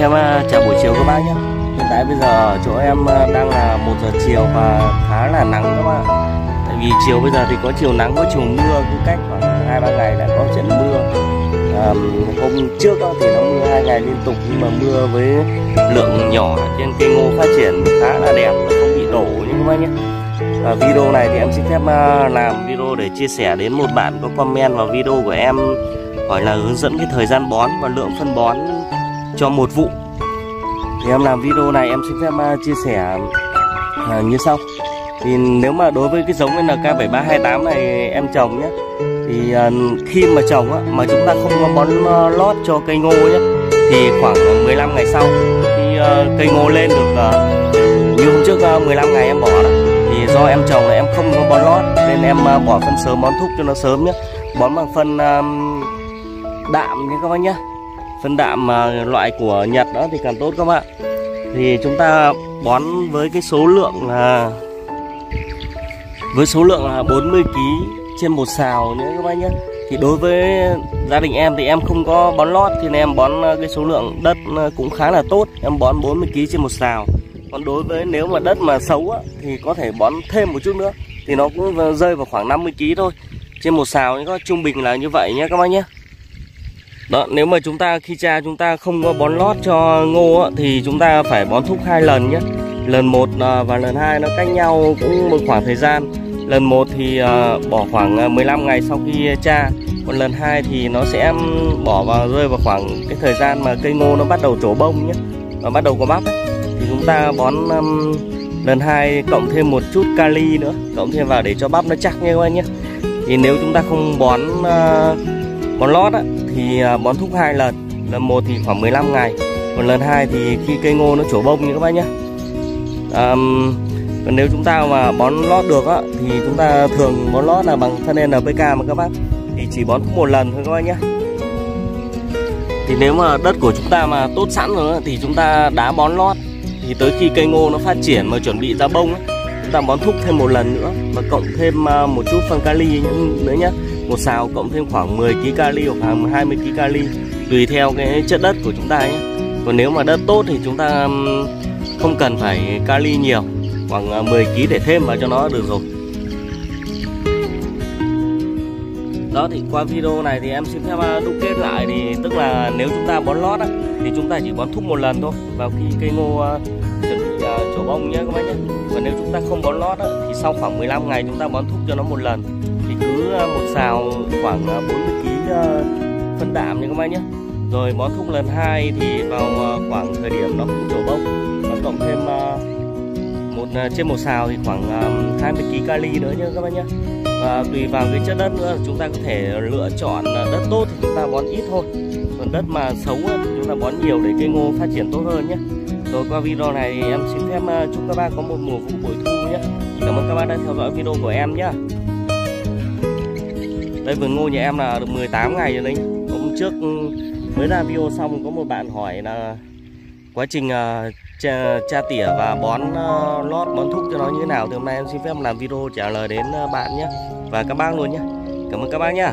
phép uh, chào buổi chiều các bác nhé Hiện tại bây giờ chỗ em uh, đang là một giờ chiều và khá là nắng các bạn Tại vì chiều bây giờ thì có chiều nắng có chiều mưa cứ cách khoảng hai ba ngày lại có trận mưa. À, Hôm trước thì nó mưa hai ngày liên tục nhưng mà mưa với lượng nhỏ trên cây ngô phát triển khá là đẹp nó không bị đổ như các bác nhé. Và video này thì em xin phép uh, làm video để chia sẻ đến một bạn có comment vào video của em hỏi là hướng dẫn cái thời gian bón và lượng phân bón cho một vụ. Thì em làm video này em xin phép à, chia sẻ à, như sau. Thì nếu mà đối với cái giống NK7328 này em trồng nhé thì à, khi mà trồng á, mà chúng ta không có bón à, lót cho cây ngô nhé thì khoảng 15 ngày sau khi à, cây ngô lên được à, như hôm trước à, 15 ngày em bỏ đó thì do em trồng là em không có bón lót nên em à, bỏ phân sớm bón thúc cho nó sớm nhé. Bón bằng phân à, đạm nhé các bác nhé phân đạm mà loại của Nhật đó thì càng tốt các bạn. Thì chúng ta bón với cái số lượng là với số lượng là 40 kg trên một xào nữa các bác nhé. Thì đối với gia đình em thì em không có bón lót thì nên em bón à, cái số lượng đất à, cũng khá là tốt. Em bón 40 kg trên một xào. Còn đối với nếu mà đất mà xấu á, thì có thể bón thêm một chút nữa. Thì nó cũng rơi vào khoảng 50 kg thôi. Trên một xào có trung bình là như vậy nhé các bác nhé đó, nếu mà chúng ta khi cha chúng ta không có bón lót cho ngô á, thì chúng ta phải bón thúc hai lần nhé. Lần một à, và lần hai nó cách nhau cũng một khoảng thời gian. Lần một thì à, bỏ khoảng à, 15 ngày sau khi cha, còn lần hai thì nó sẽ bỏ vào rơi vào khoảng cái thời gian mà cây ngô nó bắt đầu trổ bông nhé và bắt đầu có bắp ấy. thì chúng ta bón um, lần hai cộng thêm một chút kali nữa, cộng thêm vào để cho bắp nó chắc nha các bạn nhé. Thì nếu chúng ta không bón uh, bón lót á, thì à, bón thúc hai lần. Lần một thì khoảng 15 ngày. Còn lần hai thì khi cây ngô nó trổ bông như các bác nhé à, còn nếu chúng ta mà bón lót được á thì chúng ta thường bón lót là bằng phân NPK mà các bác. Thì chỉ bón thúc một lần thôi các bác nhé thì nếu mà đất của chúng ta mà tốt sẵn rồi thì chúng ta đã bón lót. Thì tới khi cây ngô nó phát triển mà chuẩn bị ra bông ấy, chúng ta bón thúc thêm một lần nữa và cộng thêm à, một chút phân kali nữa nhé một xào cộng thêm khoảng 10 kg kali hoặc khoảng 20 kg kali tùy theo cái chất đất của chúng ta nhé. Còn nếu mà đất tốt thì chúng ta không cần phải kali nhiều khoảng à, 10 kg để thêm vào cho nó được rồi. Đó thì qua video này thì em xin phép à, đúc kết lại thì tức là nếu chúng ta bón lót á, thì chúng ta chỉ bón thúc một lần thôi vào khi cây ngô à, chuẩn bị uh, trổ bông nhé các bác nhé. Và nếu chúng ta không bón lót á, thì sau khoảng 15 ngày chúng ta bón thúc cho nó một lần. Ờ, một xào khoảng ờ, 40 kg ờ, phân đạm như các bác nhé. Rồi bón thúc lần hai thì vào khoảng thời điểm nó cũng trổ bông. Và cộng thêm một trên một xào thì khoảng 20 kg kali nữa nhé các bác nhé. Và tùy vào cái chất đất nữa, chúng ta có thể lựa chọn đất tốt thì chúng ta bón ít thôi. Còn đất mà xấu thì chúng ta bón nhiều để cây ngô phát triển tốt hơn nhé. Rồi qua video này em xin phép chúc các bác có một mùa vụ bội thu nhé. Cảm ơn các bác đã theo dõi video của em nhé đây vườn ngô nhà em là được 18 ngày rồi đấy hôm trước ừ, mới ra video xong có một bạn hỏi là quá trình à, uh, cha, tỉa và bón uh, lót bón thúc cho nó như thế nào thì hôm nay em xin phép làm video trả lời đến uh, bạn nhé và các bác luôn nhé cảm ơn các bác nhé